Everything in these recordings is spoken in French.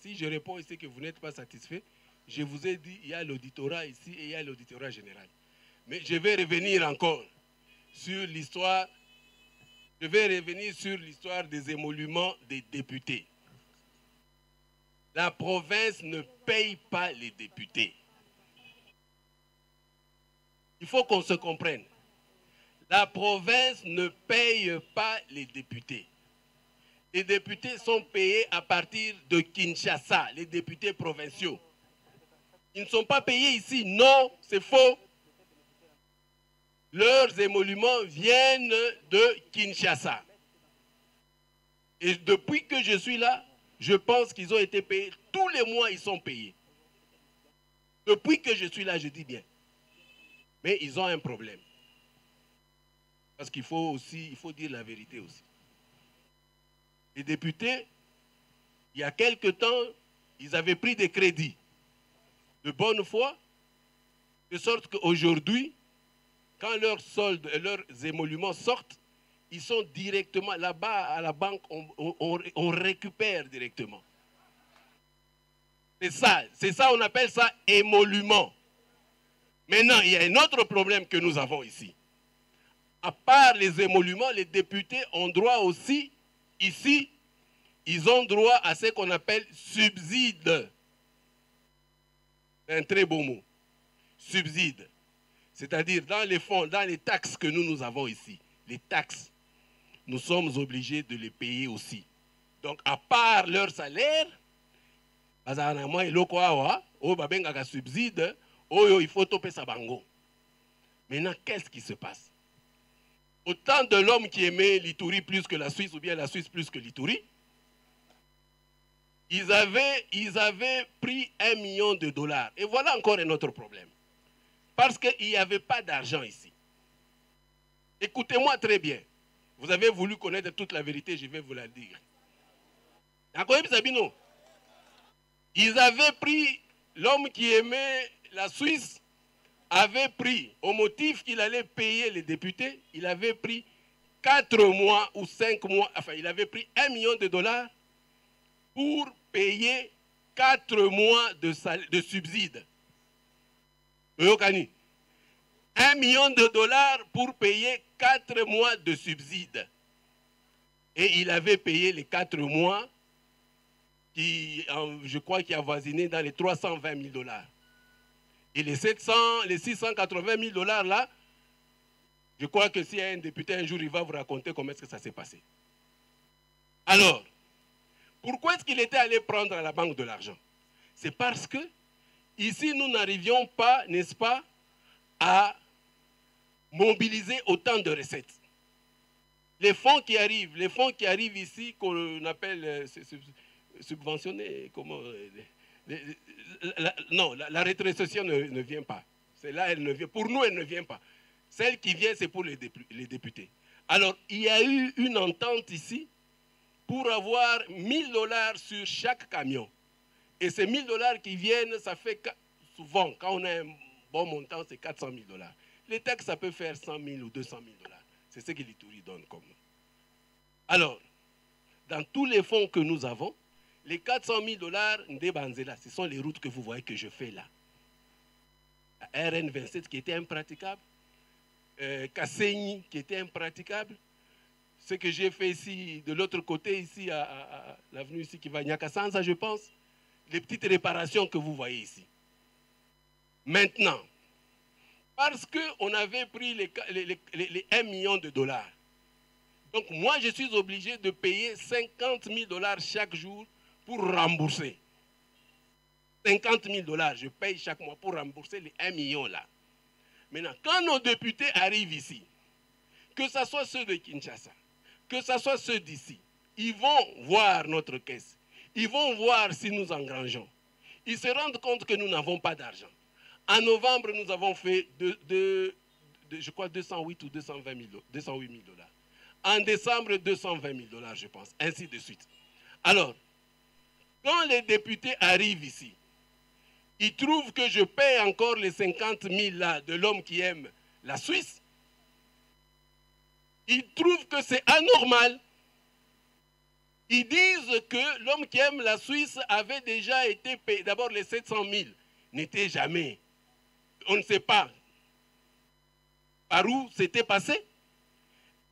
Si je réponds ici que vous n'êtes pas satisfait, je vous ai dit, il y a l'auditorat ici et il y a l'auditorat général. Mais je vais revenir encore sur l'histoire, je vais revenir sur l'histoire des émoluments des députés. La province ne paye pas les députés. Il faut qu'on se comprenne. La province ne paye pas les députés. Les députés sont payés à partir de Kinshasa, les députés provinciaux. Ils ne sont pas payés ici. Non, c'est faux. Leurs émoluments viennent de Kinshasa. Et depuis que je suis là, je pense qu'ils ont été payés. Tous les mois, ils sont payés. Depuis que je suis là, je dis bien. Mais ils ont un problème. Parce qu'il faut aussi, il faut dire la vérité aussi. Les députés, il y a quelque temps, ils avaient pris des crédits de bonne foi, de sorte qu'aujourd'hui, quand leurs soldes et leurs émoluments sortent, ils sont directement là-bas à la banque, on, récupère directement. C'est ça, c'est ça, on appelle ça émolument. Maintenant, il y a un autre problème que nous avons ici. À part les émoluments, les députés ont droit aussi, ici, ils ont droit à ce qu'on appelle subside. Un très beau mot. Subside. C'est-à-dire dans les fonds, dans les taxes que nous, nous avons ici, les taxes, nous sommes obligés de les payer aussi. Donc, à part leur salaire, subside, il faut toper sa bango. Maintenant, qu'est-ce qui se passe? Autant de l'homme qui aimait l'Itourie plus que la Suisse, ou bien la Suisse plus que l'Itourie, ils avaient, ils avaient pris un million de dollars. Et voilà encore un autre problème. Parce qu'il n'y avait pas d'argent ici. Écoutez-moi très bien. Vous avez voulu connaître toute la vérité, je vais vous la dire. Ils avaient pris l'homme qui aimait la Suisse avait pris, au motif qu'il allait payer les députés, il avait pris 4 mois ou 5 mois, enfin, il avait pris 1 million de dollars pour payer 4 mois de, de subsides. 1 million de dollars pour payer 4 mois de subsides. Et il avait payé les 4 mois qui, je crois, qui avoisinaient dans les 320 000 dollars. Et les 700, les 680 000 dollars là, je crois que s'il y a un député un jour, il va vous raconter comment est-ce que ça s'est passé. Alors, pourquoi est-ce qu'il était allé prendre à la banque de l'argent? C'est parce que ici, nous n'arrivions pas, n'est-ce pas, à mobiliser autant de recettes. Les fonds qui arrivent, les fonds qui arrivent ici, qu'on appelle euh, subventionnés, comment euh, non, la, rétrocession ne, vient pas. Pour nous, elle ne vient pas. Celle qui vient, c'est pour les, députés. Alors, il y a eu une entente ici pour avoir 1000 dollars sur chaque camion. Et ces 1000 dollars qui viennent, ça fait souvent, quand on a un bon montant, c'est 400 000 dollars. Les taxes, ça peut faire 100 000 ou 200 000 dollars. C'est ce que l'Itourie donne comme. Alors, dans tous les fonds que nous avons, les 400 000 dollars Banzela, ce sont les routes que vous voyez que je fais là. La RN27 qui était impraticable, euh, qui était impraticable, ce que j'ai fait ici, de l'autre côté, ici, à, l'avenue ici qui va à Nyakasanza, je pense, les petites réparations que vous voyez ici. Maintenant, parce qu'on avait pris les, les 1 million de dollars, donc moi je suis obligé de payer 50 000 dollars chaque jour pour rembourser. 50 000 dollars, je paye chaque mois pour rembourser les 1 million là. Maintenant, quand nos députés arrivent ici, que ce soit ceux de Kinshasa, que ce soit ceux d'ici, ils vont voir notre caisse. Ils vont voir si nous engrangeons. Ils se rendent compte que nous n'avons pas d'argent. En novembre, nous avons fait, de, je crois, 208 ou 220 000, 208 000 dollars. En décembre, 220 000 dollars, je pense. Ainsi de suite. Alors, quand les députés arrivent ici, ils trouvent que je paye encore les 50 000 là de l'homme qui aime la Suisse. Ils trouvent que c'est anormal. Ils disent que l'homme qui aime la Suisse avait déjà été payé. D'abord, les 700 000 n'étaient jamais. On ne sait pas par où c'était passé.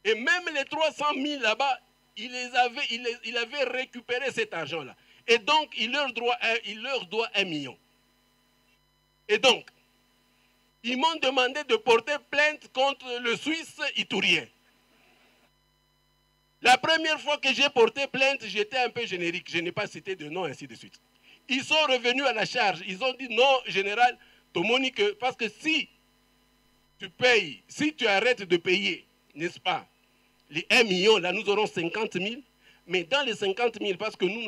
Et même les 300 000 là-bas, il, avait récupéré cet argent-là. Et donc, il leur, doit, leur doit un million. Et donc, ils m'ont demandé de porter plainte contre le Suisse iturien. La première fois que j'ai porté plainte, j'étais un peu générique. Je n'ai pas cité de nom, ainsi de suite. Ils sont revenus à la charge. Ils ont dit non, général, Tomonique, parce que si tu payes, si tu arrêtes de payer, n'est-ce pas, les 1 million, là, nous aurons 50 000. Mais dans les 50 000, parce que nous,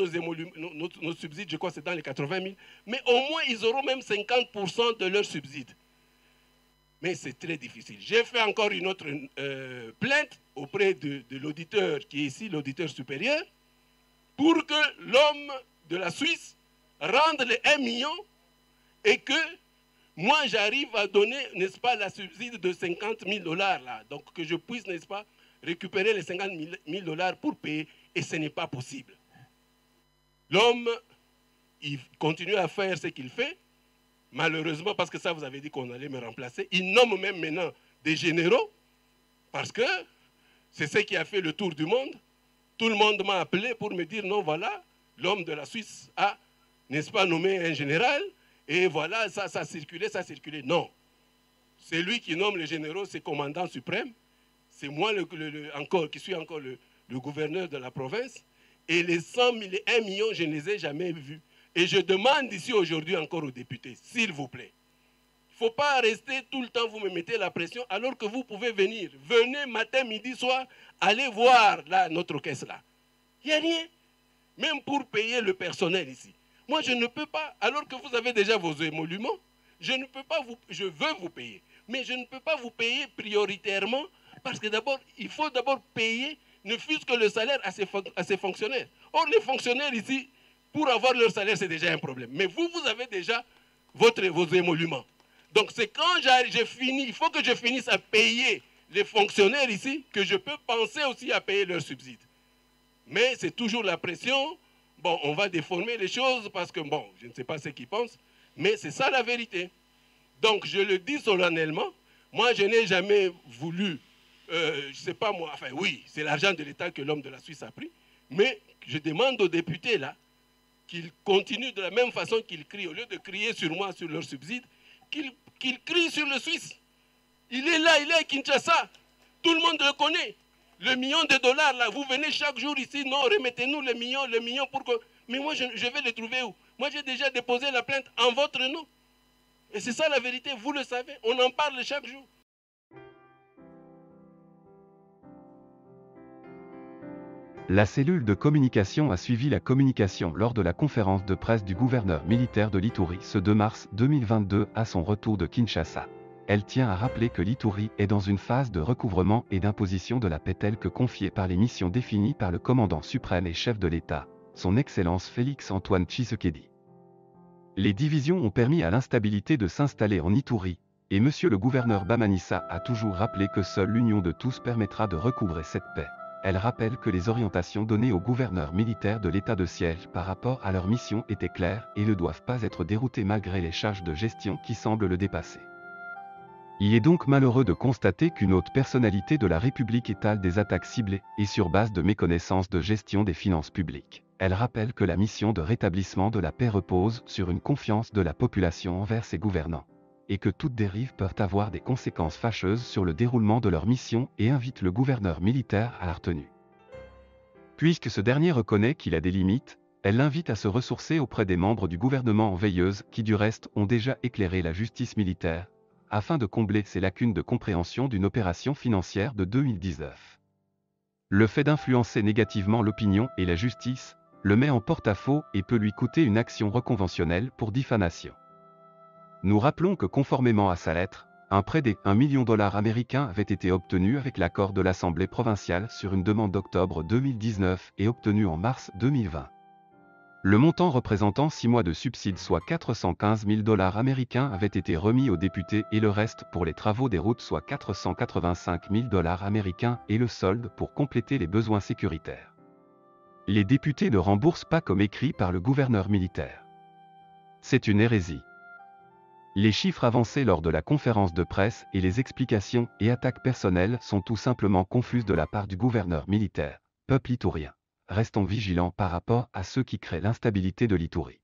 nos, subsides, je crois, c'est dans les 80 000, mais au moins, ils auront même 50% de leurs subsides. Mais c'est très difficile. J'ai fait encore une autre euh, plainte auprès de, l'auditeur qui est ici, l'auditeur supérieur, pour que l'homme de la Suisse rende les 1 million et que moi j'arrive à donner, n'est-ce pas, la subside de 50 000 dollars là. Donc que je puisse, n'est-ce pas, récupérer les 50 000 dollars pour payer et ce n'est pas possible. L'homme, il continue à faire ce qu'il fait, malheureusement, parce que ça, vous avez dit qu'on allait me remplacer, il nomme même maintenant des généraux, parce que c'est ce qui a fait le tour du monde. Tout le monde m'a appelé pour me dire, non, voilà, l'homme de la Suisse a, n'est-ce pas, nommé un général, et voilà, ça, ça a circulé, ça a circulé. Non. C'est lui qui nomme les généraux, c'est commandant suprême. C'est moi encore, qui suis encore le, gouverneur de la province. Et les 100 000, 1 million, je ne les ai jamais vus. Et je demande ici aujourd'hui encore aux députés, s'il vous plaît, il ne faut pas rester tout le temps, vous me mettez la pression, alors que vous pouvez venir. Venez matin, midi, soir, allez voir là, notre caisse là. Il n'y a rien. Même pour payer le personnel ici. Moi, je ne peux pas, alors que vous avez déjà vos émoluments, je ne peux pas vous, je veux vous payer, mais je ne peux pas vous payer prioritairement parce que d'abord, il faut d'abord payer, ne fût-ce que le salaire à ces fonctionnaires. Or, les fonctionnaires ici, pour avoir leur salaire, c'est déjà un problème. Mais vous, vous avez déjà votre, vos émoluments. Donc c'est quand j'ai fini, il faut que je finisse à payer les fonctionnaires ici, que je peux penser aussi à payer leurs subsides. Mais c'est toujours la pression. Bon, on va déformer les choses parce que, bon, je ne sais pas ce qu'ils pensent, mais c'est ça la vérité. Donc je le dis solennellement, moi je n'ai jamais voulu, euh, je ne sais pas moi, enfin oui, c'est l'argent de l'État que l'homme de la Suisse a pris, mais je demande aux députés là, qu'ils continuent de la même façon qu'ils crient, au lieu de crier sur moi, sur leur subside, qu'ils crient sur le Suisse. Il est là, il est à Kinshasa. Tout le monde le connaît. Le million de dollars, là, vous venez chaque jour ici, non, remettez-nous le million, le million pour que... Mais moi, je, je vais les trouver où? Moi, j'ai déjà déposé la plainte en votre nom. Et c'est ça la vérité, vous le savez. On en parle chaque jour. La cellule de communication a suivi la communication lors de la conférence de presse du gouverneur militaire de l'Itourie ce 2 mars 2022 à son retour de Kinshasa. Elle tient à rappeler que l'Itourie est dans une phase de recouvrement et d'imposition de la paix telle que confiée par les missions définies par le commandant suprême et chef de l'État, son Excellence Félix Antoine Tshisekedi. Les divisions ont permis à l'instabilité de s'installer en Itourie, et monsieur le gouverneur Bamanissa a toujours rappelé que seule l'union de tous permettra de recouvrer cette paix. Elle rappelle que les orientations données aux gouverneurs militaires de l'état de siège par rapport à leur mission étaient claires et ne doivent pas être déroutés malgré les charges de gestion qui semblent le dépasser. Il est donc malheureux de constater qu'une autre personnalité de la République étale des attaques ciblées et sur base de méconnaissance de gestion des finances publiques. Elle rappelle que la mission de rétablissement de la paix repose sur une confiance de la population envers ses gouvernants et que toute dérive peuvent avoir des conséquences fâcheuses sur le déroulement de leur mission et invite le gouverneur militaire à la retenue. Puisque ce dernier reconnaît qu'il a des limites, elle l'invite à se ressourcer auprès des membres du gouvernement en veilleuse qui du reste ont déjà éclairé la justice militaire, afin de combler ces lacunes de compréhension d'une opération financière de 2019. Le fait d'influencer négativement l'opinion et la justice, le met en porte-à-faux et peut lui coûter une action reconventionnelle pour diffamation. Nous rappelons que conformément à sa lettre, un prêt des 1 million dollars américains avait été obtenu avec l'accord de l'Assemblée provinciale sur une demande d'octobre 2019 et obtenu en mars 2020. Le montant représentant 6 mois de subside soit 415 000 dollars américains avait été remis aux députés et le reste pour les travaux des routes soit 485 000 dollars américains et le solde pour compléter les besoins sécuritaires. Les députés ne remboursent pas comme écrit par le gouverneur militaire. C'est une hérésie. Les chiffres avancés lors de la conférence de presse et les explications et attaques personnelles sont tout simplement confuses de la part du gouverneur militaire, peuple itourien. Restons vigilants par rapport à ceux qui créent l'instabilité de l'Itourie.